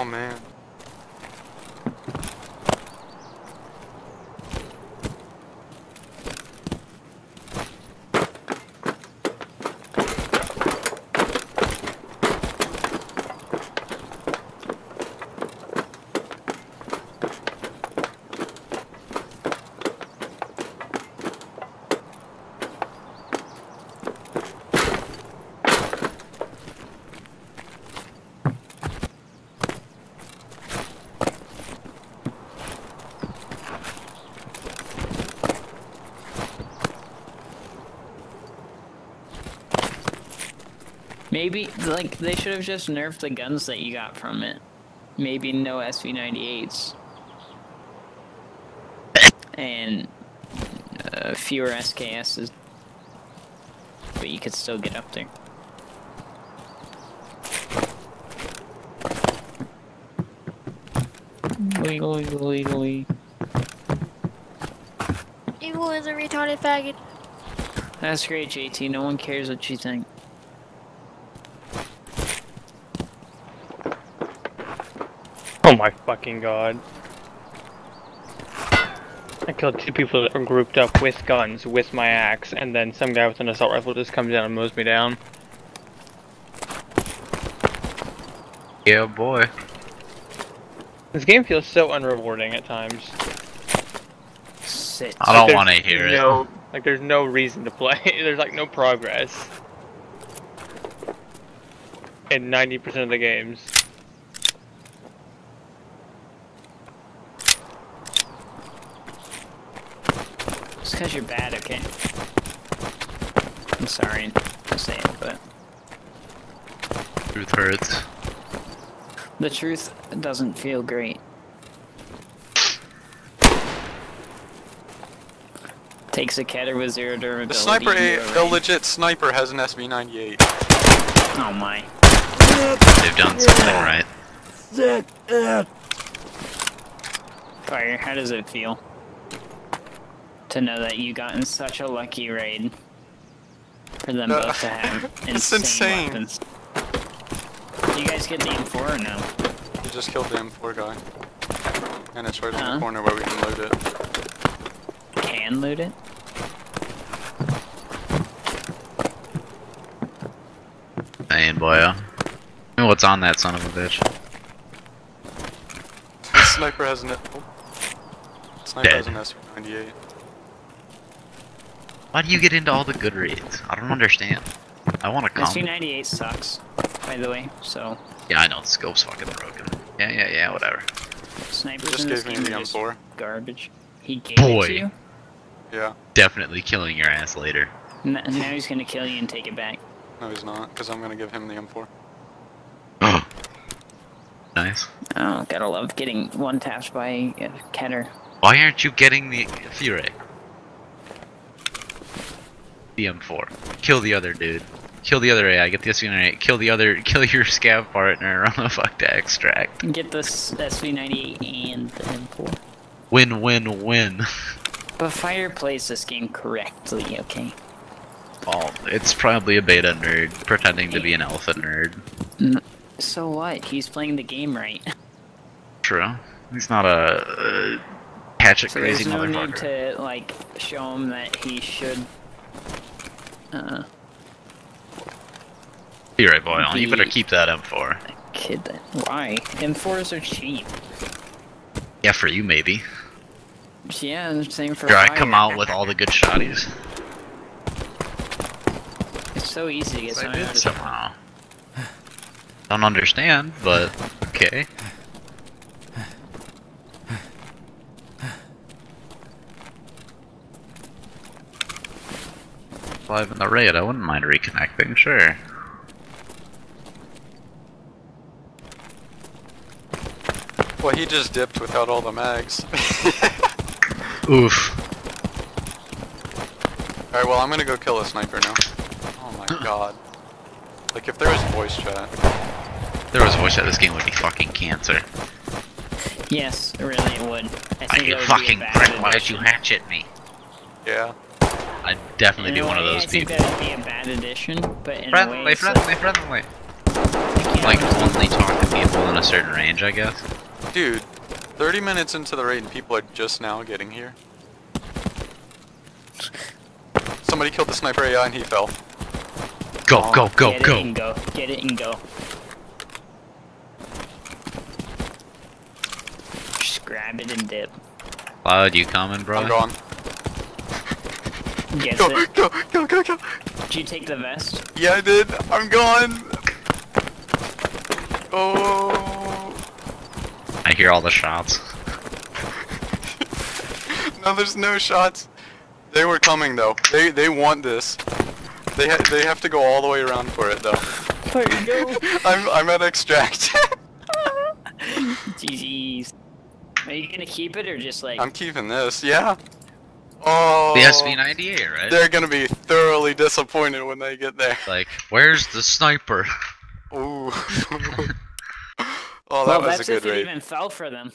Oh man. Maybe, like, they should have just nerfed the guns that you got from it. Maybe no SV98s. And uh, fewer SKSs. But you could still get up there. Legally, legally. Eagle is a retarded faggot. That's great, JT. No one cares what you think. Oh my fucking god. I killed two people that were grouped up with guns with my axe, and then some guy with an assault rifle just comes down and mows me down. Yeah, boy. This game feels so unrewarding at times. Sit. I don't There's want to hear it. Like, there's no reason to play. there's like no progress. In 90% of the games. Because you're bad, okay? I'm sorry to say it, but Truth hurts. the truth doesn't feel great. Takes a catter with zero durability. The sniper, you a, are the right. legit sniper has an SV98. Oh my. They've done something right. Fire, how does it feel? To know that you got in such a lucky raid. For them Uh, both to have it's insane, insane. weapons. Do you guys get the M4 or no? You just killed the M4 guy. And it's right in Huh? the corner where we can load it. Can loot it? Man, boy. uh, what's on that son of a bitch? The sniper has an... Oh. Sniper has Dead. an SV98. Why do you get into all the good raids? I don't understand. I want to come. SV98 sucks, by the way, so Yeah, I know the scope's fucking broken. Yeah, yeah, yeah, whatever. snipers Just in this gave me the M4. garbage. He gave it Boy. to you? Yeah. Definitely killing your ass later. N- now he's gonna kill you and take it back. No, he's not, because I'm gonna give him the M4. nice. Oh, gotta love getting one tapped by a Keter. Why aren't you getting the Fury? The M4. Kill the other dude. Kill the other AI. Get the SV98. Kill the other. Kill your scav partner. Run the fuck to extract. Get this SV98 and the M4. Win, win, win. But Fire plays this game correctly, okay? Well, it's probably a beta nerd pretending to be an alpha nerd. So what? He's playing the game right. True. He's not a, uh hatchet So crazy there's no motherfucker. need to, like, show him that he should, uh, You're right, boy. You better keep that M4. kid that. Why? M4s are cheap. Yeah, for you maybe. Yeah, same for Here I come out with all the good shotties. It's so easy to get I did somehow. Don't understand, but okay. Live in the raid, I wouldn't mind reconnecting, sure. Well, he just dipped without all the mags. Oof. Alright, well, I'm gonna go kill a sniper now. Oh my god. Like, if there was voice chat. If there was voice chat, this game would be fucking cancer. Yes, it really it would. I I think you would fucking be a bad prick, why did you hatchet me? Yeah. I'd definitely be a one of those I think people. that would be a bad addition, but in a way, Friendly, friendly, like, friendly. like only talk to people in a certain range, I guess. Dude, 30 minutes into the raid and people are just now getting here. Somebody killed the sniper AI and he fell. Go, oh, go, go, Get it and go. Get it and go. Just grab it and dip. Cloud, you coming, bro? I'm gone. Gets Go, it. go, go, go, go. Did you take the vest? Yeah, I did. I'm gone. Oh. I hear all the shots. No, there's no shots. They were coming though. They they want this. They ha they have to go all the way around for it though. There you go. I'm I'm at extract. GG's. Are you gonna keep it or just like? I'm keeping this. Yeah. Oh. The SV98, right? They're gonna be thoroughly disappointed when they get there. Like, where's the sniper? Ooh. oh, that well, was a that's good if it raid. even fell for them.